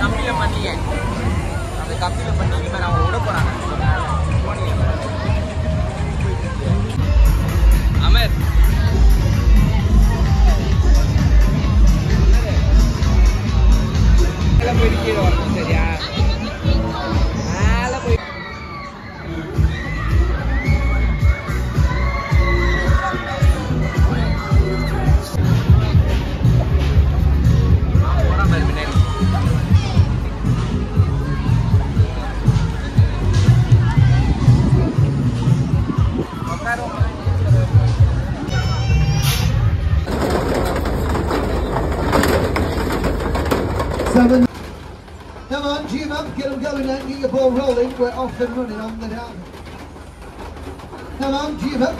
கம்பியில் பண்ணியே. அந்த கம்பியில் பண்ணி இப்போ நான் விட போகிறாங்க Come up, get them going then, get your ball rolling. We're off and running on the down. Come on, Jim up.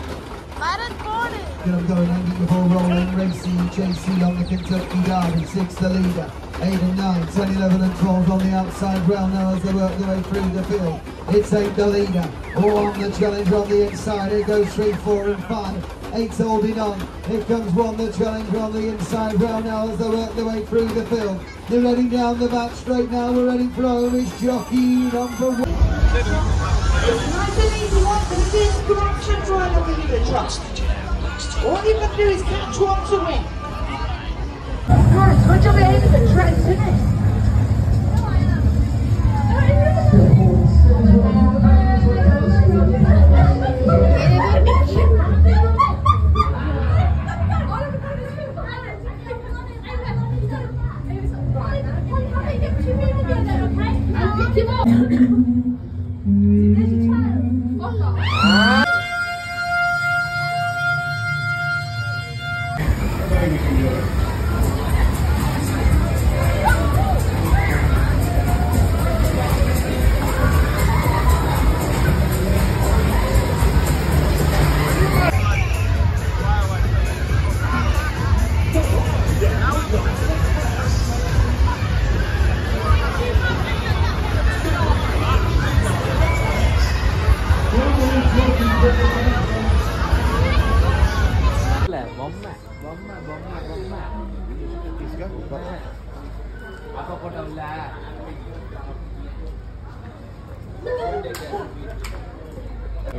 Get them going then, get your ball rolling. Racing JC on the Kentucky Derby, six the leader. 8 and 9, 10, 11 and 12 on the outside ground now as they work their way through the field. It's 8 the leader. Oh, on the challenge on the inside. It goes 3, 4 and 5. Eight's holding on. Here comes one, the challenger on the inside round now as they work their way through the field. They're heading down the back straight now. We're heading for home. It's jockey number one. Nice and easy one for the first correction drive of the trust. All you can do is catch one to win. Guys, good job ahead of the trend, isn't it? ちも。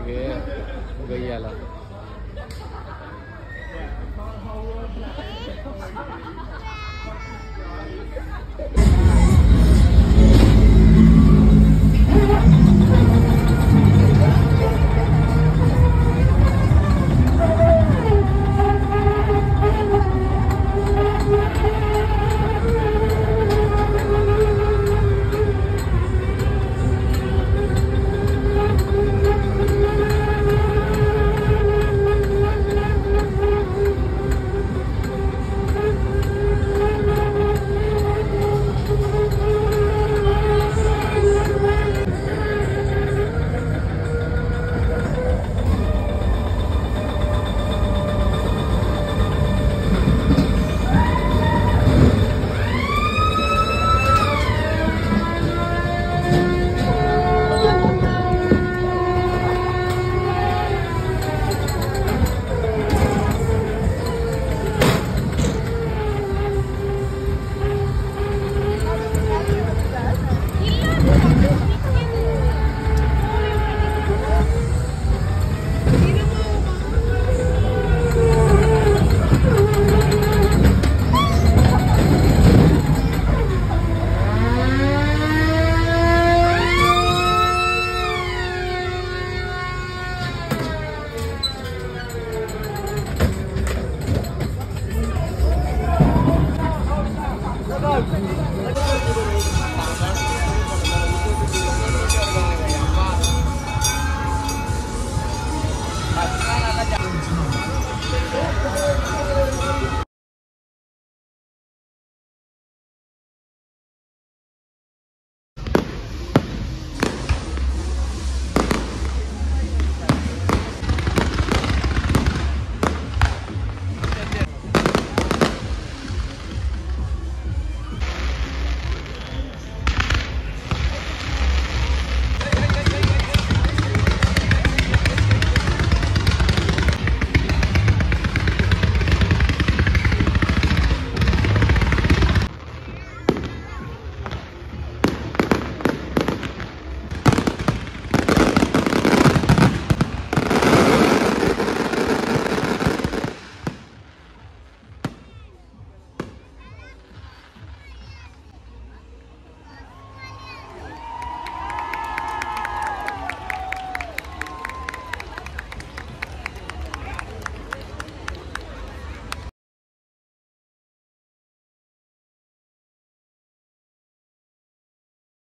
ghế ghế già là